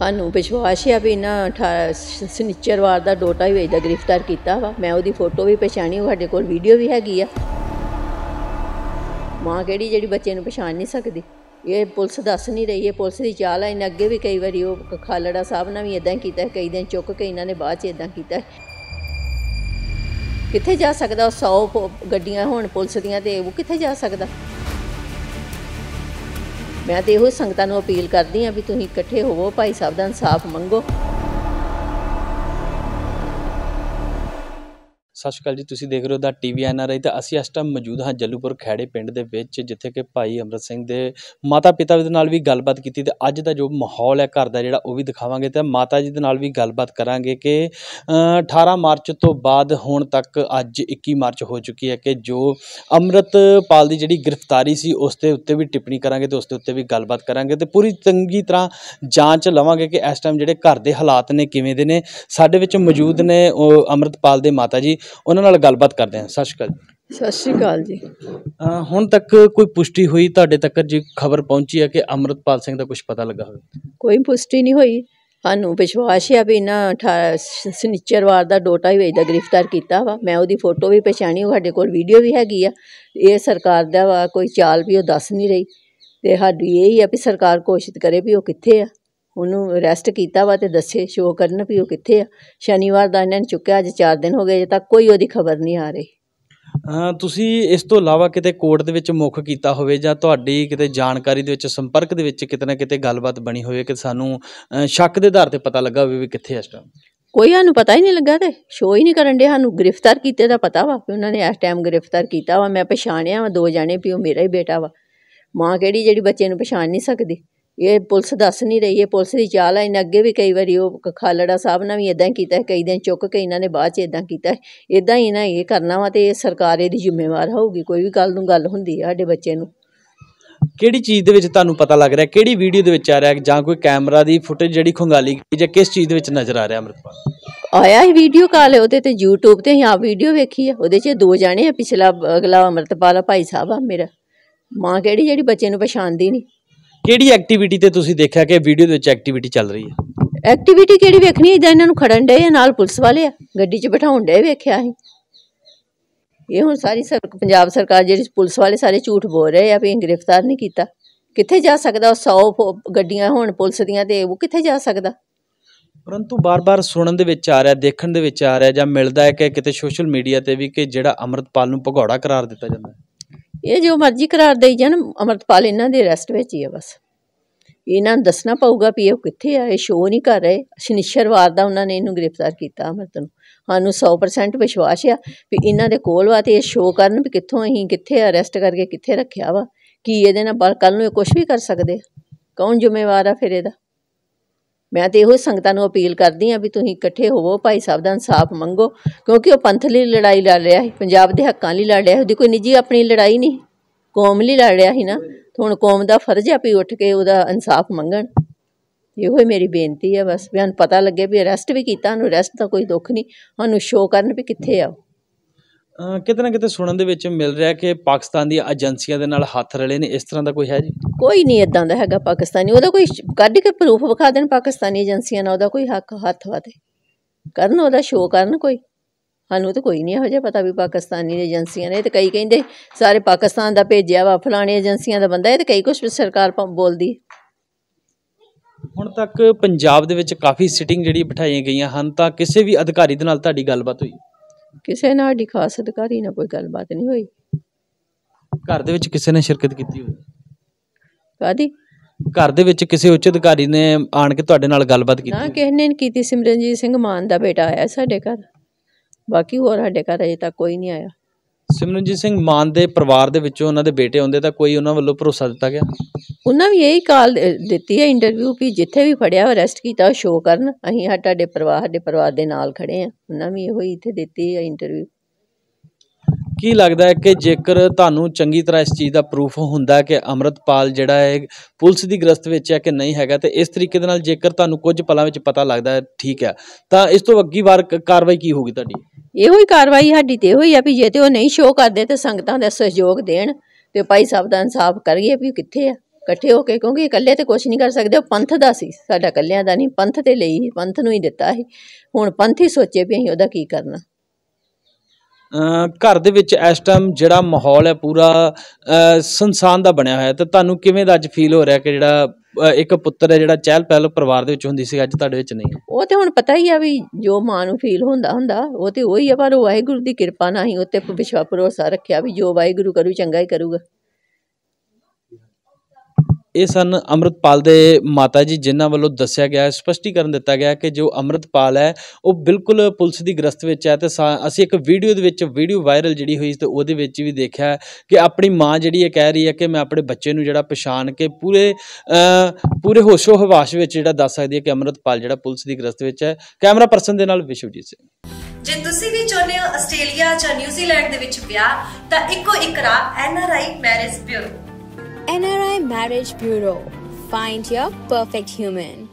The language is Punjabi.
ਸਾਨੂੰ ਵਿਸ਼ਵਾਸ ਆ ਵੀ ਇਹਨਾਂ ਸਨਿਚਰਵਾਰ ਦਾ ਡੋਟਾ ਹੀ ਵੇਚਦਾ, ਗ੍ਰਿਫਤਾਰ ਕੀਤਾ ਵਾ। ਮੈਂ ਉਹਦੀ ਫੋਟੋ ਵੀ ਪਛਾਣੀ, ਉਹ ਸਾਡੇ ਕੋਲ ਵੀਡੀਓ ਵੀ ਹੈਗੀ ਆ। ਮਾਂ ਕਿਹੜੀ ਜਿਹੜੀ ਬੱਚੇ ਨੂੰ ਪਛਾਣ ਨਹੀਂ ਸਕਦੀ? ਇਹ ਪੁਲਿਸ ਦੱਸ ਨਹੀਂ ਰਹੀ ਹੈ ਪੁਲਿਸ ਦੀ ਚਾਲ ਆ। ਇਹਨੇ ਅੱਗੇ ਵੀ ਕਈ ਵਾਰੀ ਉਹ ਖਾਲੜਾ ਸਾਹਿਬ ਨਾਲ ਵੀ ਇਦਾਂ ਕੀਤਾ, ਕਈ ਦਿਨ ਚੁੱਕ ਕੇ ਇਹਨਾਂ ਨੇ ਬਾਅਦ ਚ ਇਦਾਂ ਕੀਤਾ। ਕਿੱਥੇ ਜਾ ਸਕਦਾ 100 ਗੱਡੀਆਂ ਹੋਣ ਪੁਲਿਸ ਦੀਆਂ ਤੇ ਉਹ ਕਿੱਥੇ ਜਾ ਸਕਦਾ? ਮੈਂ ਤੇ ਇਹੋ ਸੰਗਤਾਂ ਨੂੰ ਅਪੀਲ ਕਰਦੀ ਆ ਵੀ ਤੁਸੀਂ ਇਕੱਠੇ ਹੋਵੋ, ਭਾਈ ਸਾਹਿਬ ਦਾ ਇਨਸਾਫ ਮੰਗੋ। ਸਤਿ ਸ਼੍ਰੀ ਅਕਾਲ ਜੀ ਤੁਸੀਂ ਦੇਖ ਰਹੇ ਹੋ ਦਾ ਟੀਵੀ ਐਨਆਰਆਈ ਤਾਂ ਅਸੀਂ ਇਸ ਟਾਈਮ ਮੌਜੂਦ ਹਾਂ ਜੱਲੂਪੁਰ ਖੈੜੇ ਪਿੰਡ ਦੇ ਵਿੱਚ ਜਿੱਥੇ ਕਿ ਭਾਈ ਅਮਰਤ ਸਿੰਘ ਦੇ ਮਾਤਾ ਪਿਤਾ ਦੇ ਨਾਲ ਵੀ ਗੱਲਬਾਤ ਕੀਤੀ ਤੇ ਅੱਜ ਦਾ ਜੋ ਮਾਹੌਲ ਹੈ ਘਰ ਦਾ ਜਿਹੜਾ ਉਹ ਵੀ ਦਿਖਾਵਾਂਗੇ ਤੇ ਮਾਤਾ ਜੀ ਦੇ ਨਾਲ ਵੀ ਗੱਲਬਾਤ ਕਰਾਂਗੇ ਕਿ ਅ, 18 ਮਾਰਚ ਤੋਂ ਬਾਅਦ ਹੁਣ ਤੱਕ ਅੱਜ 21 ਮਾਰਚ ਹੋ ਚੁੱਕੀ ਹੈ ਕਿ ਜੋ ਅੰਮ੍ਰਿਤਪਾਲ ਦੀ ਜਿਹੜੀ ਗ੍ਰਿਫਤਾਰੀ ਸੀ ਉਸ ਦੇ ਉੱਤੇ ਵੀ ਟਿੱਪਣੀ ਕਰਾਂਗੇ ਤੇ ਉਸ ਦੇ ਉੱਤੇ ਵੀ ਗੱਲਬਾਤ ਕਰਾਂਗੇ ਤੇ ਪੂਰੀ ਚੰਗੀ ਤਰ੍ਹਾਂ ਜਾਂਚ ਲਵਾਂਗੇ ਕਿ ਇਸ ਟਾਈਮ ਜਿਹੜੇ ਘਰ ਦੇ ਹਾਲਾਤ ਨੇ ਕਿਵੇਂ ਦੇ ਨੇ। ਸਾਡੇ ਵਿੱਚ ਮੌਜੂਦ ਨੇ ਉਹ ਅੰਮ੍ਰਿਤਪਾਲ ਦੇ ਮਾਤਾ ਜੀ ਉਹਨਾਂ ਨਾਲ ਗੱਲਬਾਤ ਕਰਦੇ ਹਾਂ। ਸਤਿ ਸ਼੍ਰੀ ਅਕਾਲ ਜੀ। ਸਤਿ ਸ਼੍ਰੀ ਅਕਾਲ ਜੀ। ਅ, ਹੁਣ ਤੱਕ ਕੋਈ ਪੁਸ਼ਟੀ ਹੋਈ? ਤੁਹਾਡੇ ਤੱਕ ਜੀ ਖਬਰ ਪਹੁੰਚੀ ਹੈ ਕਿ ਅੰਮ੍ਰਿਤਪਾਲ ਸਿੰਘ ਦਾ ਕੁਝ ਪਤਾ ਲੱਗਾ ਹੋਵੇ? ਕੋਈ ਪੁਸ਼ਟੀ ਨਹੀਂ ਹੋਈ। ਸਾਨੂੰ ਵਿਸ਼ਵਾਸ ਹੈ ਵੀ ਇਹਨਾਂ ਸਨਿਚਰਵਾਰ ਦਾ ਡੋਟਾ ਹੀ ਵੇਚਦਾ ਗ੍ਰਿਫਤਾਰ ਕੀਤਾ ਵਾ। ਮੈਂ ਉਹਦੀ ਫੋਟੋ ਵੀ ਪਛਾਣੀ ਉਹ ਸਾਡੇ ਕੋਲ ਵੀਡੀਓ ਵੀ ਹੈਗੀ ਆ। ਇਹ ਸਰਕਾਰ ਦਾ ਵਾ ਕੋਈ ਚਾਲ ਵੀ ਉਹ ਦੱਸ ਨਹੀਂ ਰਹੀ। ਤੇ ਸਾਡੀ ਇਹ ਹੀ ਆ ਵੀ ਸਰਕਾਰ ਕੋਸ਼ਿਸ਼ ਕਰੇ ਵੀ ਉਹ ਕਿੱਥੇ ਆ। ਉਹਨੂੰ ਅਰੈਸਟ ਕੀਤਾ ਵਾ ਤੇ ਦੱਸੇ ਸ਼ੋਅ ਕਰਨ ਵੀ ਉਹ ਕਿੱਥੇ ਆ। ਸ਼ਨੀਵਾਰ ਦਾ ਇਹਨਾਂ ਨੇ ਚੁੱਕਿਆ ਅੱਜ 4 ਦਿਨ ਹੋ ਗਏ ਅਜੇ ਤੱਕ ਕੋਈ ਉਹਦੀ ਖਬਰ ਨਹੀਂ ਆ ਰਹੀ। ਤੁਸੀਂ ਇਸ ਤੋਂ ਇਲਾਵਾ ਕਿਤੇ ਕੋਰਟ ਦੇ ਵਿੱਚ ਮੁੱਖ ਕੀਤਾ ਹੋਵੇ ਜਾਂ ਤੁਹਾਡੀ ਕਿਤੇ ਜਾਣਕਾਰੀ ਦੇ ਵਿੱਚ ਸੰਪਰਕ ਦੇ ਵਿੱਚ ਕਿਤੇ ਨਾ ਕਿਤੇ ਗੱਲਬਾਤ ਬਣੀ ਹੋਵੇ ਕਿ ਸਾਨੂੰ ਸ਼ੱਕ ਦੇ ਆਧਾਰ ਤੇ ਪਤਾ ਲੱਗਾ ਹੋਵੇ ਵੀ ਕਿੱਥੇ ਇਸ ਟਾਈਮ ਕੋਈ ਸਾਨੂੰ ਪਤਾ ਹੀ ਨਹੀਂ ਲੱਗਾ ਤੇ। ਸ਼ੋਅ ਹੀ ਨਹੀਂ ਕਰਨ ਦੇ ਸਾਨੂੰ ਗ੍ਰਿਫਤਾਰ ਕੀਤੇ ਦਾ ਪਤਾ ਵਾ ਵੀ ਉਹਨਾਂ ਨੇ ਇਸ ਟਾਈਮ ਗ੍ਰਿਫਤਾਰ ਕੀਤਾ ਵਾ। ਮੈਂ ਪਛਾਣਿਆ ਵਾ ਦੋ ਜਾਣੇ ਵੀ ਉਹ ਮੇਰਾ ਹੀ ਬੇਟਾ ਵਾ। ਮਾਂ ਕਿਹੜੀ ਜਿਹੜੀ ਬੱਚੇ ਨੂੰ ਪਛਾਣ ਨਹੀਂ ਸਕਦੀ? ਇਹ ਪੁਲਿਸ ਦੱਸ ਨਹੀਂ ਰਹੀ ਹੈ ਪੁਲਿਸ ਦੀ ਚਾਲ ਆ ਇਹਨੇ ਅੱਗੇ ਵੀ ਕਈ ਵਾਰੀ ਉਹ ਖਾਲੜਾ ਸਾਹਿਬ ਨਾਲ ਵੀ ਇਦਾਂ ਹੀ ਕੀਤਾ ਹੈ, ਕਈ ਦਿਨ ਚੁੱਕ ਕੇ ਇਹਨਾਂ ਨੇ ਬਾਅਦ ਚ ਇਦਾਂ ਕੀਤਾ ਇਦਾਂ ਹੀ ਨਾ ਇਹ ਕਰਨਾ ਵਾ ਤੇ ਇਹ ਸਰਕਾਰ ਇਹਦੀ ਜ਼ਿੰਮੇਵਾਰ ਹੋਊਗੀ ਕੋਈ ਵੀ ਗੱਲ ਨੂੰ ਗੱਲ ਹੁੰਦੀ ਹੈ ਸਾਡੇ ਬੱਚੇ ਨੂੰ। ਕਿਹੜੀ ਚੀਜ਼ ਦੇ ਵਿੱਚ ਤੁਹਾਨੂੰ ਪਤਾ ਲੱਗ ਰਿਹਾ ਕਿਹੜੀ ਵੀਡੀਓ ਦੇ ਵਿੱਚ ਆ ਰਿਹਾ ਜਾਂ ਕੋਈ ਕੈਮਰਾ ਦੀ ਫੁਟੇਜ ਜਿਹੜੀ ਖੰਗਾਲੀ ਗਈ ਜਾਂ ਕਿਸ ਚੀਜ਼ ਦੇ ਵਿੱਚ ਨਜ਼ਰ ਆ ਰਿਹਾ ਅੰਮ੍ਰਿਤਪਾਲ? ਆਇਆ ਹੀ ਵੀਡੀਓ ਕਾਲ ਉਹਦੇ ਤੇ YouTube ਤੇ ਆ ਵੀਡੀਓ ਵੇਖੀ ਆ ਉਹਦੇ 'ਚ ਦੋ ਜਾਣੇ ਆ ਪਿਛਲਾ ਅਗਲਾ ਅਮਰਤਪਾਲ ਆ, ਭਾਈ ਸਾਹਿਬ ਆ ਮੇਰਾ। ਮਾਂ ਕਿਹੜੀ ਜਿਹੜੀ ਬੱਚੇ ਨੂੰ ਪਛਾਣਦੀ ਨਹੀਂ ਕਿਹੜੀ ਐਕਟੀਵਿਟੀ ਤੇ ਤੁਸੀਂ ਦੇਖਿਆ ਕਿ ਵੀਡੀਓ ਦੇ ਵਿੱਚ ਐਕਟੀਵਿਟੀ ਚੱਲ ਰਹੀ ਹੈ? ਐਕਟੀਵਿਟੀ ਕਿਹੜੀ ਵੇਖਣੀ ਇਦਾਂ ਇਹਨਾਂ ਨੂੰ ਖੜਨ ਡੇ ਆ ਨਾਲ ਪੁਲਿਸ ਵਾਲੇ ਆ? ਗੱਡੀ 'ਚ ਬਿਠਾਉਣ ਡੇ ਵੇਖਿਆ ਸੀ। ਇਹ ਹੁਣ ਸਾਰੀ ਸਰ ਪੰਜਾਬ ਸਰਕਾਰ ਜਿਹੜੀ ਪੁਲਿਸ ਵਾਲੇ ਸਾਰੇ ਝੂਠ ਬੋਲ ਰਹੇ ਆ ਵੀ ਗ੍ਰਿਫਤਾਰ ਨਹੀਂ ਕੀਤਾ। ਕਿੱਥੇ ਜਾ ਸਕਦਾ 100 ਗੱਡੀਆਂ ਹੋਣ ਪੁਲਿਸ ਦੀਆਂ ਤੇ ਉਹ ਕਿੱਥੇ ਜਾ ਸਕਦਾ? ਪਰੰਤੂ ਬਾਰ-ਬਾਰ ਸੁਣਨ ਦੇ ਵਿੱਚ ਆ ਰਿਹਾ ਦੇਖਣ ਦੇ ਵਿੱਚ ਆ ਰਿਹਾ ਜਾਂ ਮਿਲਦਾ ਹੈ ਕਿ ਕਿਤੇ ਸੋਸ਼ਲ ਮੀਡੀਆ ਤੇ ਵੀ ਕਿ ਜਿਹੜਾ ਅੰਮ੍ਰਿਤਪਾਲ ਨੂੰ ਭਗੌੜਾ ਕਰਾਰ ਦਿੱਤਾ ਜਾਂਦਾ ਹੈ? ਇਹ ਜੋ ਮਰਜ਼ੀ ਕਰਾਰ ਦੇਈ ਜਾਣ, ਅਮਰਤਪਾਲ ਇਹਨਾਂ ਦੇ ਅਰੈਸਟ ਵਿੱਚ ਹੀ ਆ ਬਸ। ਇਹਨਾਂ ਨੂੰ ਦੱਸਣਾ ਪਊਗਾ ਵੀ ਇਹ ਕਿੱਥੇ ਆ, ਇਹ ਸ਼ੋਅ ਨਹੀਂ ਕਰ ਰਹੇ। ਸ਼ਨੀਸ਼ਰਵਾਰ ਦਾ ਉਹਨਾਂ ਨੇ ਇਹਨੂੰ ਗ੍ਰਿਫਤਾਰ ਕੀਤਾ ਅਮਰਤ ਨੂੰ। ਸਾਨੂੰ 100% ਵਿਸ਼ਵਾਸ ਆ ਵੀ ਇਹਨਾਂ ਦੇ ਕੋਲ ਵਾ ਤੇ ਇਹ ਸ਼ੋਅ ਕਰਨ ਵੀ ਕਿੱਥੋਂ ਅਸੀਂ ਕਿੱਥੇ ਅਰੈਸਟ ਕਰਕੇ ਕਿੱਥੇ ਰੱਖਿਆ ਵਾ। ਕੀ ਇਹਦੇ ਨਾਲ ਕੱਲ ਨੂੰ ਇਹ ਕੁਝ ਵੀ ਕਰ ਸਕਦੇ ਆ। ਕੌਣ ਜ਼ਿੰਮੇਵਾਰ ਆ ਫਿਰ ਇਹਦਾ? ਮੈਂ ਤੇ ਇਹੋ ਸੰਗਤਾਂ ਨੂੰ ਅਪੀਲ ਕਰਦੀ ਆ ਵੀ ਤੁਸੀਂ ਇਕੱਠੇ ਹੋਵੋ, ਭਾਈ ਸਾਹਿਬ ਦਾ ਇਨਸਾਫ ਮੰਗੋ, ਕਿਉਂਕਿ ਉਹ ਪੰਥ ਲਈ ਲੜਾਈ ਲੜ ਰਿਹਾ ਸੀ, ਪੰਜਾਬ ਦੇ ਹੱਕਾਂ ਲਈ ਲੜ ਰਿਹਾ ਉਹਦੀ ਕੋਈ ਨਿੱਜੀ ਆਪਣੀ ਲੜਾਈ ਨਹੀਂ, ਕੌਮ ਲਈ ਲੜ ਰਿਹਾ ਸੀ ਨਾ। ਹੁਣ ਕੌਮ ਦਾ ਫਰਜ਼ ਆ ਵੀ ਉੱਠ ਕੇ ਉਹਦਾ ਇਨਸਾਫ ਮੰਗਣ। ਇਹੋ ਹੀ ਮੇਰੀ ਬੇਨਤੀ ਹੈ ਬਸ, ਵੀ ਸਾਨੂੰ ਪਤਾ ਲੱਗੇ ਵੀ ਅਰੈਸਟ ਵੀ ਕੀਤਾ ਉਹਨੂੰ ਅਰੈਸਟ ਦਾ ਕੋਈ ਦੁੱਖ ਨਹੀਂ। ਸਾਨੂੰ ਸ਼ੋਅ ਕਰਨ ਵੀ ਕਿੱਥੇ ਆ ਕਿਤੇ ਨਾ ਕਿਤੇ ਸੁਣਨ ਦੇ ਵਿੱਚ ਮਿਲ ਰਿਹਾ ਕਿ ਪਾਕਿਸਤਾਨ ਦੀਆਂ ਏਜੰਸੀਆਂ ਦੇ ਨਾਲ ਹੱਥ ਰਲੇ ਨੇ ਇਸ ਤਰ੍ਹਾਂ ਦਾ ਕੋਈ ਹੈ ਜੀ? ਕੋਈ ਨਹੀਂ ਇਦਾਂ ਦਾ ਹੈਗਾ ਪਾਕਿਸਤਾਨੀ। ਉਹਦਾ ਕੋਈ ਕੱਢ ਕੇ ਪ੍ਰੂਫ ਵਿਖਾ ਦੇਣ ਪਾਕਿਸਤਾਨੀ ਏਜੰਸੀਆਂ ਨਾਲ ਉਹਦਾ ਕੋਈ ਹੱਕ ਹੱਥ ਵਾ ਤੇ ਕਰਨ ਉਹਦਾ ਸ਼ੋਅ ਕਰਨ ਕੋਈ। ਸਾਨੂੰ ਤਾਂ ਕੋਈ ਨਹੀਂ ਇਹੋ ਜਿਹਾ ਪਤਾ ਵੀ ਪਾਕਿਸਤਾਨੀ ਏਜੰਸੀਆਂ ਨੇ। ਤਾਂ ਕਈ ਕਹਿੰਦੇ ਸਾਰੇ ਪਾਕਿਸਤਾਨ ਦਾ ਭੇਜਿਆ ਵਾ ਫਲਾਣੀ ਏਜੰਸੀਆਂ ਦਾ ਬੰਦਾ ਇਹ ਤਾਂ ਕਈ ਕੁਝ ਸਰਕਾਰ ਬੋਲਦੀ। ਹੁਣ ਤੱਕ ਪੰਜਾਬ ਦੇ ਵਿੱਚ ਕਾਫੀ ਸਿਟਿੰਗ ਜਿਹੜੀ ਬਿਠਾਈਆਂ ਗਈਆਂ ਹਨ ਤਾਂ ਕਿਸੇ ਵੀ ਅਧਿਕਾਰੀ ਦੇ ਨਾਲ ਤੁਹਾਡੀ ਗੱਲਬਾਤ ਹੋਈ? ਕਿਸੇ ਨਾਲ ਸਾਡੀ ਖਾਸ ਅਧਿਕਾਰੀ ਨਾਲ ਕੋਈ ਗੱਲਬਾਤ ਨਹੀਂ ਹੋਈ। ਘਰ ਦੇ ਵਿੱਚ ਕਿਸੇ ਨੇ ਸ਼ਿਰਕਤ ਕੀਤੀ ਹੋਵੇ ਕਾਦੀ ਘਰ ਦੇ ਵਿੱਚ ਕਿਸੇ ਉੱਚ ਅਧਿਕਾਰੀ ਨੇ ਆਣ ਕੇ ਤੁਹਾਡੇ ਨਾਲ ਗੱਲਬਾਤ ਕੀਤੀ ਨਾ? ਕਿਸੇ ਨੇ ਨੀ ਕੀਤੀ। ਸਿਮਰਨਜੀਤ ਸਿੰਘ ਮਾਨ ਦਾ ਬੇਟਾ ਆਇਆ ਸਾਡੇ ਘਰ। ਬਾਕੀ ਹੋਰ ਸਾਡੇ ਘਰ ਅਜੇ ਤੱਕ ਕੋਈ ਨਹੀਂ ਆਇਆ। ਸਿਮਰਨਜੀਤ ਸਿੰਘ ਮਾਨ ਦੇ ਪਰਿਵਾਰ ਦੇ ਵਿੱਚੋਂ ਉਹਨਾਂ ਦੇ ਬੇਟੇ ਹੁੰਦੇ ਤਾਂ ਕੋਈ ਉਹਨਾਂ ਵੱਲੋਂ ਭਰੋਸਾ ਦਿੱਤਾ ਗਿਆ? ਉਹਨਾਂ ਵੀ ਇਹੀ ਕਾਲ ਦਿੱਤੀ ਹੈ ਇੰਟਰਵਿਊ ਵੀ ਜਿੱਥੇ ਵੀ ਫੜਿਆ ਅਰੈਸਟ ਕੀਤਾ ਉਹ ਸ਼ੋਅ ਕਰਨ। ਅਸੀਂ ਸਾ- ਤੁਹਾਡੇ ਪਰਿਵਾਰ ਸਾਡੇ ਪਰਿਵਾਰ ਦੇ ਨਾਲ ਖੜੇ ਆ ਉਹਨਾਂ ਵੀ ਇਹੋ ਹੀ ਇੱਥੇ ਦਿੱਤੀ ਹੈ ਇੰਟਰਵਿਊ ਕੀ ਲੱਗਦਾ ਹੈ ਕਿ ਜੇਕਰ ਤੁਹਾਨੂੰ ਚੰਗੀ ਤਰ੍ਹਾਂ ਇਸ ਚੀਜ਼ ਦਾ ਪ੍ਰੂਫ ਹੁੰਦਾ ਕਿ ਅਮਰਤਪਾਲ ਜਿਹੜਾ ਹੈ ਪੁਲਿਸ ਦੀ ਗ੍ਰਸਤ ਵਿੱਚ ਹੈ ਕਿ ਨਹੀਂ ਹੈਗਾ ਤੇ ਇਸ ਤਰੀਕੇ ਦੇ ਨਾਲ ਜੇਕਰ ਤੁਹਾਨੂੰ ਕੁਝ ਪਲਾਂ ਵਿੱਚ ਪਤਾ ਲੱਗਦਾ ਹੈ ਠੀਕ ਹੈ ਤਾਂ ਇਸ ਤੋਂ ਅੱਗੀ ਵਾਰ ਕਾਰਵਾਈ ਕੀ ਹੋਊਗੀ ਤੁਹਾਡੀ? ਇਹੋ ਹੀ ਕਾਰਵਾਈ ਸਾਡੀ ਤੇ ਇਹੋ ਹੀ ਆ ਵੀ ਜੇ ਤੇ ਉਹ ਨਹੀਂ ਸ਼ੋਅ ਕਰਦੇ ਤੇ ਸੰਗਤਾਂ ਦਾ ਸਹਿਯੋਗ ਦੇਣ ਤੇ ਭਾਈ ਸਾਹਿਬ ਦਾ ਇਨਸਾਫ ਕਰੀਏ ਵੀ ਕਿੱਥੇ ਆ ਇਕੱਠੇ ਹੋ ਕੇ ਕਿਉਂਕਿ ਇਕੱਲੇ ਤੇ ਕੁਝ ਨਹੀਂ ਕਰ ਸਕਦੇ ਉਹ ਪੰਥ ਦਾ ਸੀ ਸਾਡਾ ਇਕੱਲਿਆਂ ਦਾ ਨਹੀਂ ਪੰਥ ਤੇ ਲਈ ਸੀ, ਪੰਥ ਨੂੰ ਹੀ ਦਿੱਤਾ ਸੀ। ਹੁਣ ਪੰਥ ਹੀ ਸੋਚੇ ਵੀ ਅਸੀਂ ਉਹਦਾ ਕੀ ਕਰਨਾ। ਘਰ ਦੇ ਵਿੱਚ ਇਸ ਟਾਈਮ ਜਿਹੜਾ ਮਾਹੌਲ ਹੈ ਪੂਰਾ ਅ, ਦਾ ਬਣਿਆ ਹੋਇਆ ਤੇ ਤੁਹਾਨੂੰ ਕਿਵੇਂ ਦਾ ਅੱਜ ਫੀਲ ਹੋ ਰਿਹਾ ਕਿ ਜਿਹੜਾ ਇੱਕ ਪੁੱਤਰ ਹੈ ਜਿਹੜਾ ਚਹਿਲ ਪਹਿਲ ਪਰਿਵਾਰ ਦੇ ਵਿੱਚ ਹੁੰਦੀ ਸੀ ਅੱਜ ਤੁਹਾਡੇ ਵਿੱਚ ਨਹੀਂ ਉਹ ਤੇ ਹੁਣ ਪਤਾ ਹੀ ਆ ਵੀ ਜੋ ਮਾਂ ਨੂੰ ਫੀਲ ਹੁੰਦਾ ਹੁੰਦਾ ਉਹ ਤੇ ਉਹੀ ਆ ਪਰ ਉਹ ਵਾਹਿਗੁਰੂ ਦੀ ਕਿਰਪਾ ਨਾਲ ਹੀ ਉਹ ਤੇ ਵਿਸ਼ਵਾ ਭਰੋਸਾ ਰੱਖਿਆ ਵੀ ਜੋ ਵਾਹਿਗੁਰੂ ਕਰੂ ਚੰਗਾ ਹੀ ਕਰੂਗਾ। ਇਹ ਸਨ ਅੰਮ੍ਰਿਤਪਾਲ ਦੇ ਮਾਤਾ ਜੀ, ਜਿਨ੍ਹਾਂ ਵੱਲੋਂ ਦੱਸਿਆ ਗਿਆ ਹੈ ਸਪਸ਼ਟੀਕਰਨ ਦਿੱਤਾ ਗਿਆ ਕਿ ਜੋ ਅੰਮ੍ਰਿਤਪਾਲ ਹੈ, ਉਹ ਬਿਲਕੁਲ ਪੁਲਿਸ ਦੀ ਗ੍ਰਸਤ ਵਿੱਚ ਹੈ ਤੇ ਸਾ- ਅਸੀਂ ਇੱਕ ਵੀਡੀਓ ਦੇ ਵਿੱਚ, ਵੀਡੀਓ ਵਾਇਰਲ ਜਿਹੜੀ ਹੋਈ ਤੇ ਉਹਦੇ ਵਿੱਚ ਵੀ ਦੇਖਿਆ ਕਿ ਆਪਣੀ ਮਾਂ ਜਿਹੜੀ ਇਹ ਕਹਿ ਰਹੀ ਹੈ ਕਿ ਮੈਂ ਆਪਣੇ ਬੱਚੇ ਨੂੰ ਜਿਹੜਾ ਪਛਾਣ ਕੇ ਪੂਰੇ ਪੂਰੇ ਹੋਸ਼ੋ ਹਵਾਸ ਵਿੱਚ ਜਿਹੜਾ ਦੱਸ ਸਕਦੀ ਹੈ ਕਿ ਅੰਮ੍ਰਿਤਪਾਲ ਜਿਹੜਾ ਪੁਲਿਸ ਦੀ ਗ੍ਰਸਤ ਵਿੱਚ ਹੈ। ਕੈਮਰਾ ਪਰਸਨ ਦੇ ਨਾਲ ਵਿਸ਼ਵਜੀਤ ਸਿੰਘ। ਜੇ ਤੁਸੀਂ ਵੀ ਚਾਹੁੰਦੇ ਹੋ ਆਸਟ੍ਰੇਲੀਆ ਜਾਂ ਨਿਊਜ਼ੀਲੈਂਡ ਦੇ ਵਿੱਚ ਵਿਆਹ, ਤਾਂ ਇੱਕੋ ਇੱਕ ਰਾਹ NRI marriage bureau. NRI Marriage Bureau. Find your perfect human.